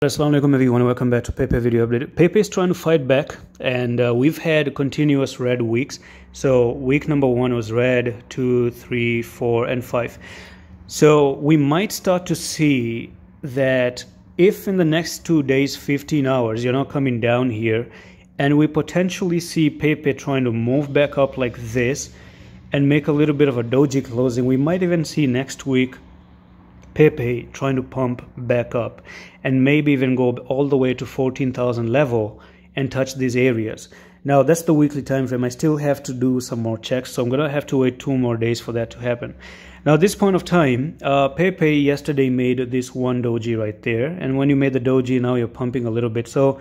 Assalamu alaikum everyone, welcome back to Pepe video update. Pepe is trying to fight back and uh, we've had continuous red weeks. So week number one was red, two, three, four, and five. So we might start to see that if in the next two days, 15 hours, you're not coming down here and we potentially see Pepe trying to move back up like this and make a little bit of a doji closing, we might even see next week Pepe trying to pump back up and maybe even go all the way to 14,000 level and touch these areas. Now that's the weekly time frame. I still have to do some more checks, so I'm gonna have to wait two more days for that to happen. Now at this point of time, uh, Pepe yesterday made this one doji right there, and when you made the doji, now you're pumping a little bit. So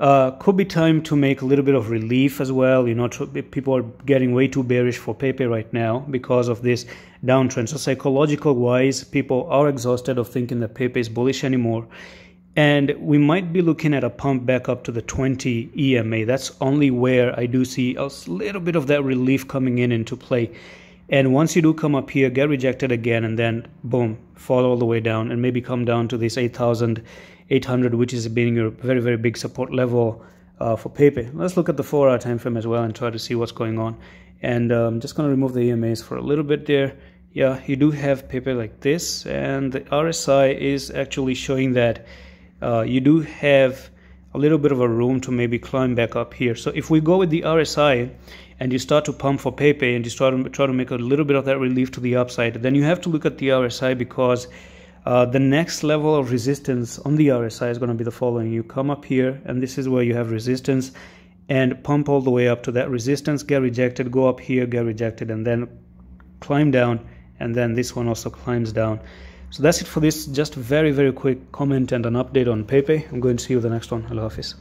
uh, could be time to make a little bit of relief as well. You know, people are getting way too bearish for Pepe right now because of this downtrend. So psychological wise, people are exhausted of thinking that Pepe is bullish anymore. And we might be looking at a pump back up to the 20 EMA. That's only where I do see a little bit of that relief coming in into play. And once you do come up here, get rejected again, and then boom, fall all the way down and maybe come down to this 8,800, which is being a very, very big support level uh, for Pepe. Let's look at the four hour time frame as well and try to see what's going on. And I'm um, just going to remove the EMAs for a little bit there. Yeah, you do have Pepe like this, and the RSI is actually showing that uh, you do have a little bit of a room to maybe climb back up here. So if we go with the RSI and you start to pump for Pepe and you start to try to make a little bit of that relief to the upside, then you have to look at the RSI because uh, the next level of resistance on the RSI is going to be the following. You come up here and this is where you have resistance and pump all the way up to that resistance, get rejected, go up here, get rejected, and then climb down, and then this one also climbs down. So that's it for this just very very quick comment and an update on Pepe. I'm going to see you the next one. Hello Hafiz.